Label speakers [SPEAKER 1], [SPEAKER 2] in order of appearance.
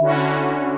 [SPEAKER 1] Música